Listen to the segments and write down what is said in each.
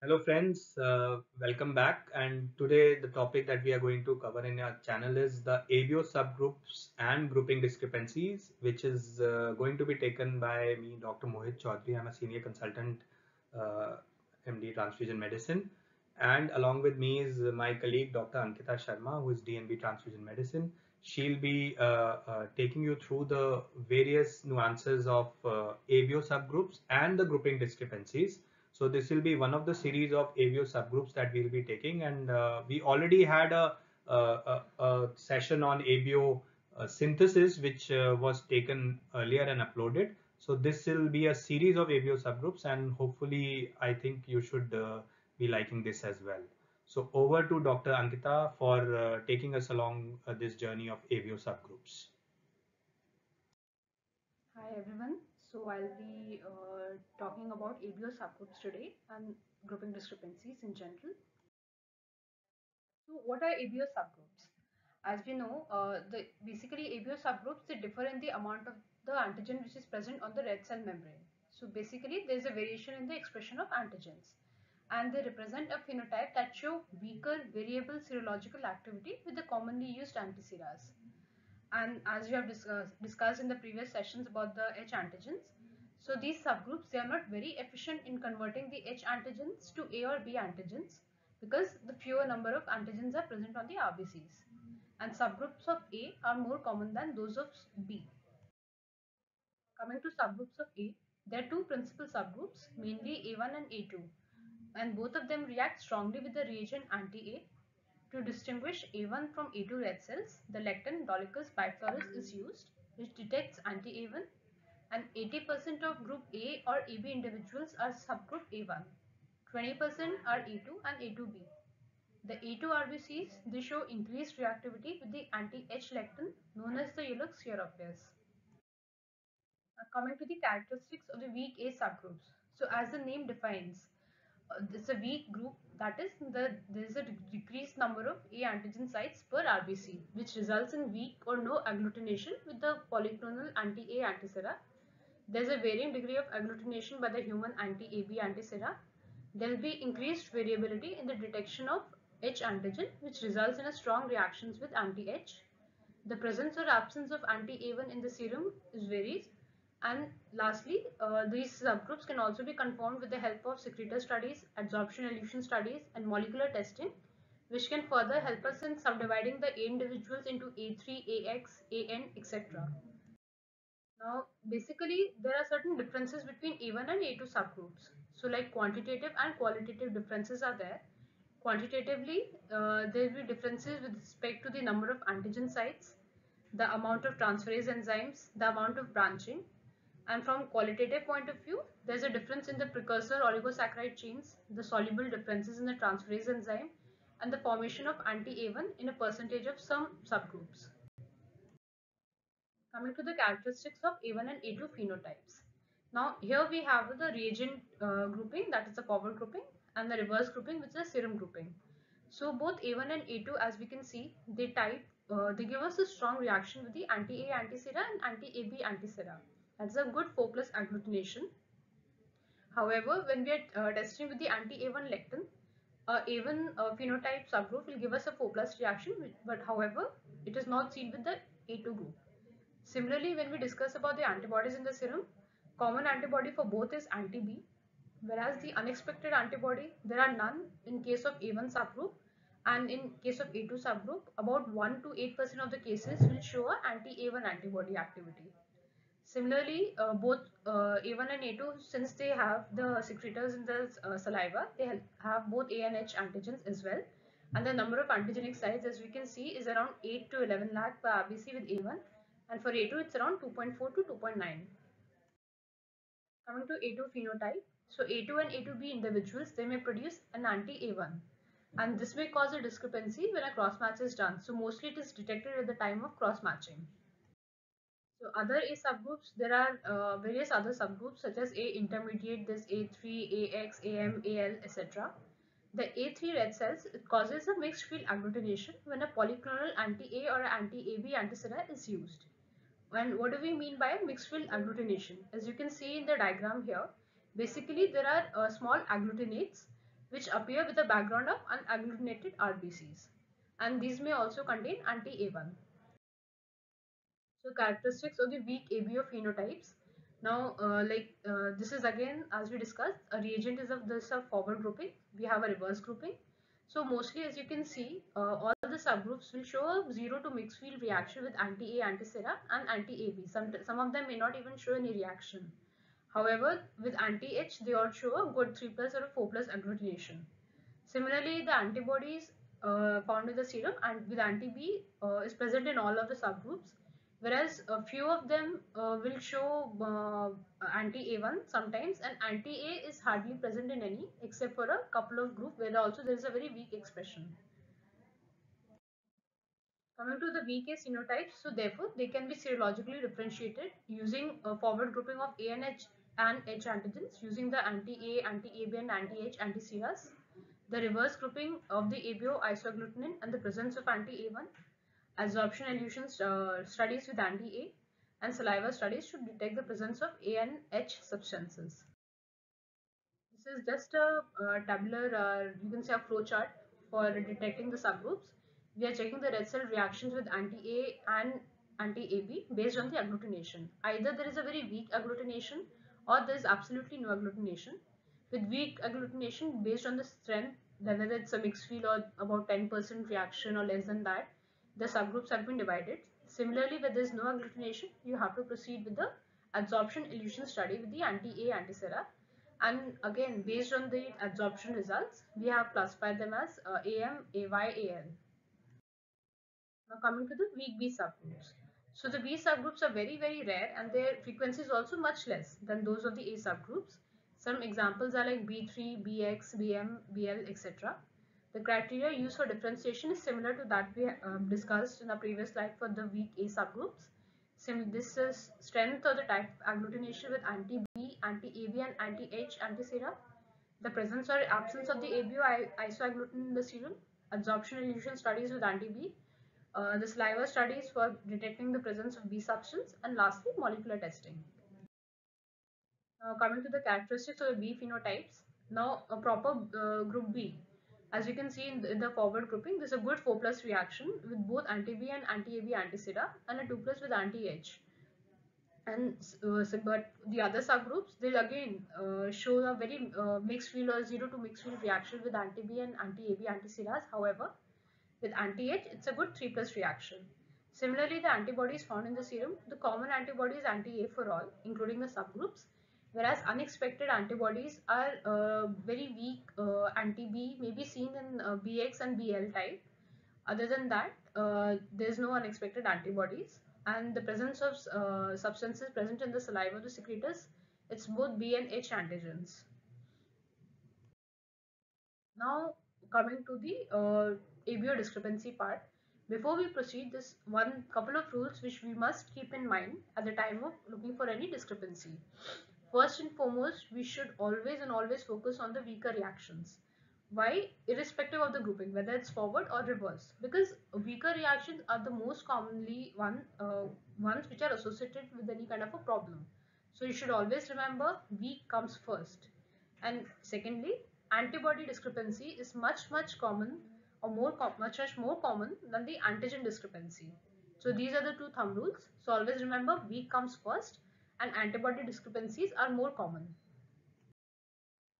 Hello friends, uh, welcome back. And today the topic that we are going to cover in our channel is the ABO subgroups and grouping discrepancies, which is uh, going to be taken by me, Dr. Mohit Chaudhary. I'm a senior consultant, uh, MD Transfusion Medicine. And along with me is my colleague, Dr. Ankita Sharma, who is DNB Transfusion Medicine. She'll be uh, uh, taking you through the various nuances of uh, ABO subgroups and the grouping discrepancies so this will be one of the series of ABO subgroups that we'll be taking and uh, we already had a, a, a session on ABO uh, synthesis which uh, was taken earlier and uploaded. So this will be a series of ABO subgroups and hopefully I think you should uh, be liking this as well. So over to Dr. Ankita for uh, taking us along uh, this journey of ABO subgroups. Hi everyone. So I'll be uh, talking about ABO subgroups today and grouping discrepancies in general. So what are ABO subgroups? As we know, uh, the basically ABO subgroups they differ in the amount of the antigen which is present on the red cell membrane. So basically there is a variation in the expression of antigens and they represent a phenotype that show weaker variable serological activity with the commonly used antiseras and as we have discussed, discussed in the previous sessions about the H antigens. So these subgroups, they are not very efficient in converting the H antigens to A or B antigens because the fewer number of antigens are present on the RBCs. And subgroups of A are more common than those of B. Coming to subgroups of A, there are two principal subgroups, mainly A1 and A2. And both of them react strongly with the reagent anti-A to distinguish A1 from A2 red cells, the lectin Dolichos biflorus is used, which detects anti-A1 and 80% of group A or AB individuals are subgroup A1. 20% are A2 and A2B. The A2 RBCs, they show increased reactivity with the anti-H lectin known as the Ulex europaeus. Now coming to the characteristics of the weak A subgroups. So as the name defines, uh, it's a weak group that is the there is a decreased number of A antigen sites per RBC which results in weak or no agglutination with the polyclonal anti-A antisera. There is a varying degree of agglutination by the human anti-AB antisera. There will be increased variability in the detection of H antigen which results in a strong reactions with anti-H. The presence or absence of anti-A1 in the serum is varies and lastly, uh, these subgroups can also be confirmed with the help of secretor studies, adsorption elution studies, and molecular testing, which can further help us in subdividing the A individuals into A3, AX, AN, etc. Now, basically, there are certain differences between A1 and A2 subgroups. So, like quantitative and qualitative differences are there. Quantitatively, uh, there will be differences with respect to the number of antigen sites, the amount of transferase enzymes, the amount of branching, and from qualitative point of view, there's a difference in the precursor oligosaccharide chains, the soluble differences in the transferase enzyme, and the formation of anti-A1 in a percentage of some subgroups. Coming to the characteristics of A1 and A2 phenotypes. Now here we have the reagent uh, grouping that is the forward grouping and the reverse grouping which is the serum grouping. So both A1 and A2 as we can see they type uh, they give us a strong reaction with the anti-A antisera and anti-AB antisera. That's a good 4 plus agglutination. However, when we are uh, testing with the anti-A1 lectin, uh, A1 uh, phenotype subgroup will give us a 4 plus reaction, but however, it is not seen with the A2 group. Similarly, when we discuss about the antibodies in the serum, common antibody for both is anti-B, whereas the unexpected antibody, there are none in case of A1 subgroup and in case of A2 subgroup, about 1 to 8% of the cases will show a anti-A1 antibody activity. Similarly, uh, both uh, A1 and A2, since they have the secretors in the uh, saliva, they have both A and H antigens as well. And the number of antigenic sites, as we can see, is around 8 to 11 lakh per RBC with A1. And for A2, it's around 2.4 to 2.9. Coming to A2 phenotype. So A2 and A2B individuals, they may produce an anti-A1. And this may cause a discrepancy when a cross match is done. So mostly it is detected at the time of cross matching. So other A subgroups, there are uh, various other subgroups such as A intermediate, this A3, AX, AM, AL, etc. The A3 red cells causes a mixed field agglutination when a polyclonal anti-A or anti-AB antisera is used. And what do we mean by a mixed field agglutination? As you can see in the diagram here, basically there are uh, small agglutinates which appear with a background of unagglutinated RBCs. And these may also contain anti-A1. So characteristics of the weak ABO phenotypes. Now, uh, like uh, this is again, as we discussed, a reagent is of this of forward grouping. We have a reverse grouping. So mostly as you can see, uh, all the subgroups will show a zero to mixed field reaction with anti-A, anti-sera and anti-AB. Some, some of them may not even show any reaction. However, with anti-H, they all show a good 3 plus or a 4 plus agglutination. Similarly, the antibodies uh, found in the serum and with anti-B uh, is present in all of the subgroups whereas a few of them uh, will show uh, anti-A1 sometimes and anti-A is hardly present in any except for a couple of groups where also there is a very weak expression. Coming to the VK phenotypes, so therefore they can be serologically differentiated using a forward grouping of A and H and H antigens using the anti-A, anti-AB and anti-H anti-seras, the reverse grouping of the ABO isoagglutinin and the presence of anti-A1 absorption elution uh, studies with anti-A and saliva studies should detect the presence of A and H substances. This is just a, a tabular, uh, you can say a flow chart for detecting the subgroups. We are checking the red cell reactions with anti-A and anti-AB based on the agglutination. Either there is a very weak agglutination or there is absolutely no agglutination. With weak agglutination based on the strength, whether it's a mixed field or about 10% reaction or less than that, the subgroups have been divided. Similarly, where there is no agglutination, you have to proceed with the adsorption elution study with the anti-A, anti-sera. And again, based on the adsorption results, we have classified them as uh, AM, AY, AL. Now coming to the weak B subgroups. So the B subgroups are very, very rare and their frequency is also much less than those of the A subgroups. Some examples are like B3, BX, BM, BL, etc. The criteria used for differentiation is similar to that we um, discussed in the previous slide for the weak A subgroups. Sim this is strength of the type agglutination with anti-B, anti-AB and anti-H anti-sera. The presence or absence of the ABO isoagglutinin in the serum. Absorption elution studies with anti-B. Uh, the saliva studies for detecting the presence of B substance. And lastly, molecular testing. Now coming to the characteristics of the B phenotypes. Now a proper uh, group B as you can see in the, in the forward grouping, there's a good 4 plus reaction with both anti-B and anti-AB anti-sera and a 2 plus with anti-H. And uh, but the other subgroups, they'll again uh, show a very uh, mixed field or 0 to mixed field reaction with anti-B and anti-AB anti-seras. However, with anti-H, it's a good 3 plus reaction. Similarly, the antibodies found in the serum, the common antibody is anti-A for all, including the subgroups whereas unexpected antibodies are uh, very weak uh, anti-B may be seen in uh, BX and BL type. Other than that, uh, there is no unexpected antibodies and the presence of uh, substances present in the saliva of the secretors, it's both B and H antigens. Now coming to the uh, ABO discrepancy part. Before we proceed, this one couple of rules which we must keep in mind at the time of looking for any discrepancy. First and foremost, we should always and always focus on the weaker reactions. Why? Irrespective of the grouping, whether it's forward or reverse. Because weaker reactions are the most commonly one uh, ones which are associated with any kind of a problem. So you should always remember weak comes first. And secondly, antibody discrepancy is much much common or more much much more common than the antigen discrepancy. So these are the two thumb rules. So always remember weak comes first and antibody discrepancies are more common.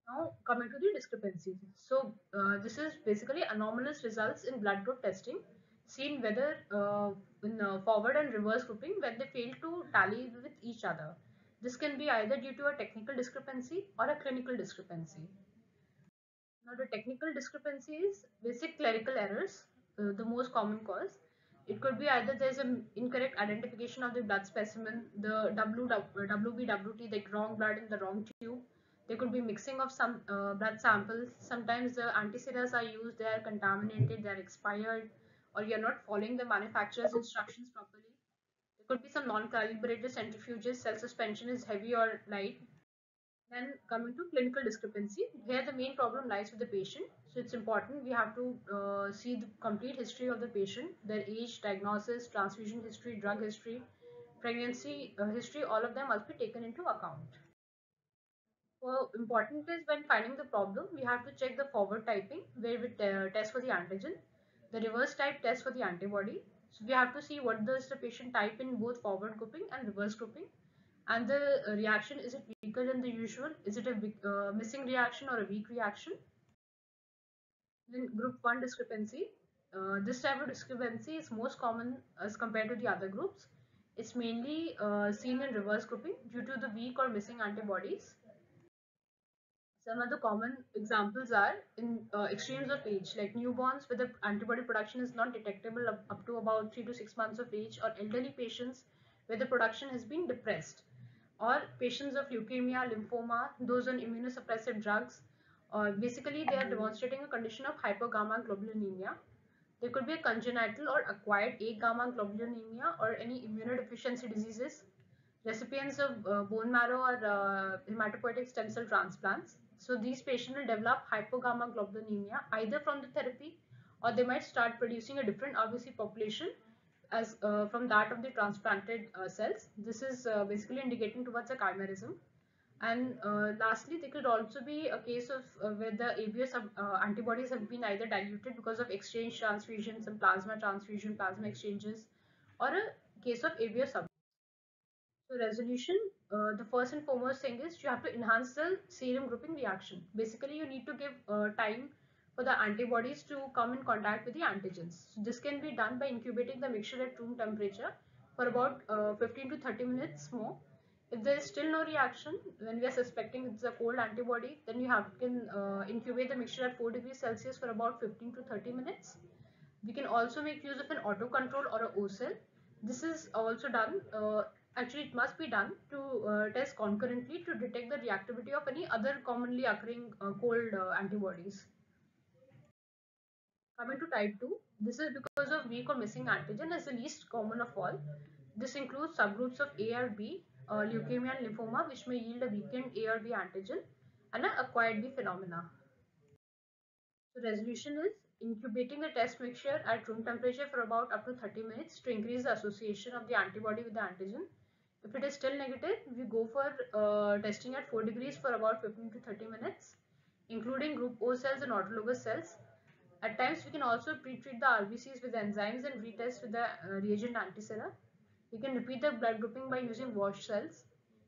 Now coming to the discrepancies. So uh, this is basically anomalous results in blood group testing seen whether uh, in uh, forward and reverse grouping when they fail to tally with each other. This can be either due to a technical discrepancy or a clinical discrepancy. Now the technical discrepancy is basic clerical errors, uh, the most common cause it could be either there's an incorrect identification of the blood specimen, the W, the wrong blood in the wrong tube. There could be mixing of some uh, blood samples. Sometimes the antiseras are used, they are contaminated, they are expired, or you're not following the manufacturer's instructions properly. There could be some non-calibrated centrifuges, cell suspension is heavy or light, then coming to clinical discrepancy, here the main problem lies with the patient. So it's important we have to uh, see the complete history of the patient, their age, diagnosis, transfusion history, drug history, pregnancy uh, history, all of them must be taken into account. So important is when finding the problem, we have to check the forward typing where we test for the antigen, the reverse type test for the antibody. So we have to see what does the patient type in both forward grouping and reverse grouping. And the uh, reaction, is it weaker than the usual? Is it a uh, missing reaction or a weak reaction? Then group 1 discrepancy. Uh, this type of discrepancy is most common as compared to the other groups. It's mainly uh, seen in reverse grouping due to the weak or missing antibodies. Some of the common examples are in uh, extremes of age, like newborns where the antibody production is not detectable up, up to about 3 to 6 months of age, or elderly patients where the production has been depressed, or patients of leukemia, lymphoma, those on immunosuppressive drugs. Uh, basically, they are demonstrating a condition of hypogammaglobulinemia. There could be a congenital or acquired agamma-globulinemia or any immunodeficiency diseases, recipients of uh, bone marrow or uh, hematopoietic stem cell transplants, so these patients will develop hypogammaglobulinemia either from the therapy or they might start producing a different RBC population as uh, from that of the transplanted uh, cells. This is uh, basically indicating towards a chimerism. And uh, lastly, there could also be a case of uh, where the ABO sub, uh, antibodies have been either diluted because of exchange transfusions and plasma transfusion, plasma exchanges, or a case of ABO sub. So resolution, the first and foremost thing is you have to enhance the serum grouping reaction. Basically, you need to give time for the antibodies to come in contact with the antigens. So this can be done by incubating the mixture at room temperature for about uh, 15 to 30 minutes more. If there is still no reaction, when we are suspecting it's a cold antibody, then you have can uh, incubate the mixture at 4 degrees Celsius for about 15 to 30 minutes. We can also make use of an autocontrol or a O-cell. This is also done uh, actually it must be done to uh, test concurrently to detect the reactivity of any other commonly occurring uh, cold uh, antibodies. Coming to type 2, this is because of weak or missing antigen is the least common of all. This includes subgroups of A or B, uh, leukemia and lymphoma which may yield a weakened A or B antigen and an acquired B phenomena. So resolution is incubating the test mixture at room temperature for about up to 30 minutes to increase the association of the antibody with the antigen if it is still negative, we go for uh, testing at 4 degrees for about 15 to 30 minutes, including group O cells and autologous cells. At times, we can also pre-treat the RBCs with enzymes and retest with the uh, reagent antisera. We can repeat the blood grouping by using wash cells,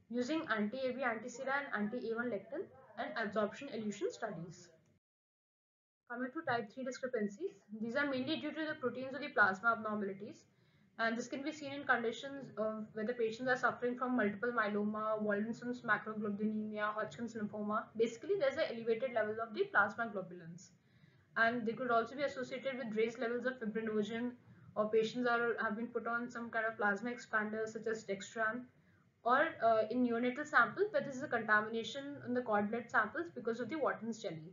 using anti-AB antisera and anti-A1 lectin, and absorption elution studies. Coming to type 3 discrepancies, these are mainly due to the proteins of the plasma abnormalities and this can be seen in conditions of where the patients are suffering from multiple myeloma, Waldenstrom's macroglobulinemia, Hodgkin's lymphoma. Basically, there's an elevated level of the plasma globulins. And they could also be associated with raised levels of fibrinogen or patients are have been put on some kind of plasma expander such as dextran or uh, in neonatal samples but this is a contamination in the cord blood samples because of the Wharton's jelly.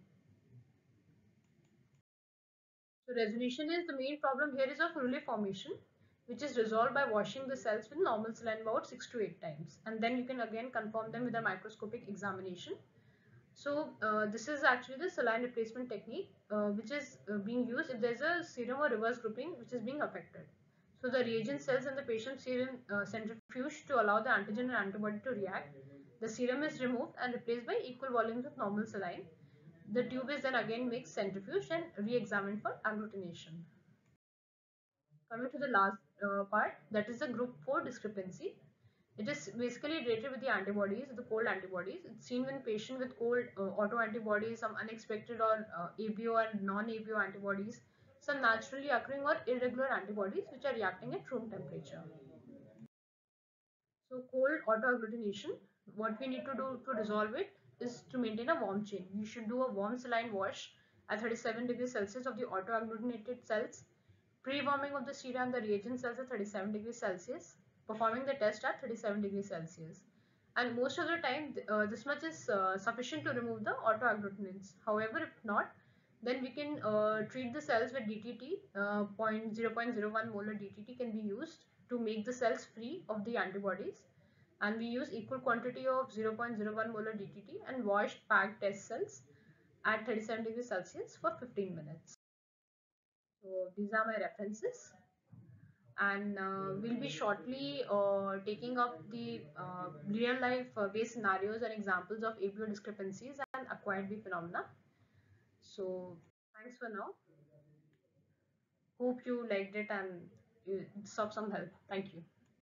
So resolution is the main problem here is of rouleau formation which is resolved by washing the cells with normal saline about 6 to 8 times and then you can again confirm them with a microscopic examination. So uh, this is actually the saline replacement technique uh, which is uh, being used if there is a serum or reverse grouping which is being affected. So the reagent cells in the patient's serum uh, centrifuge to allow the antigen and antibody to react. The serum is removed and replaced by equal volumes of normal saline. The tube is then again mixed centrifuge and re-examined for agglutination. Coming to the last uh, part, that is the group 4 discrepancy. It is basically related with the antibodies, the cold antibodies. It's seen when patient with cold uh, autoantibodies, some unexpected or uh, ABO and non-ABO antibodies, some naturally occurring or irregular antibodies which are reacting at room temperature. So cold autoagglutination, what we need to do to resolve it is to maintain a warm chain. You should do a warm saline wash at 37 degrees Celsius of the autoagglutinated cells pre-warming of the serum and the reagent cells at 37 degrees Celsius, performing the test at 37 degrees Celsius. And most of the time, uh, this much is uh, sufficient to remove the autoagglutinins. However, if not, then we can uh, treat the cells with DTT, uh, 0.01 molar DTT can be used to make the cells free of the antibodies. And we use equal quantity of 0.01 molar DTT and washed packed test cells at 37 degrees Celsius for 15 minutes. So these are my references. And uh, we'll be shortly uh, taking up the uh, real life uh, based scenarios and examples of ABO discrepancies and acquired B phenomena. So thanks for now. Hope you liked it and you of some help. Thank you.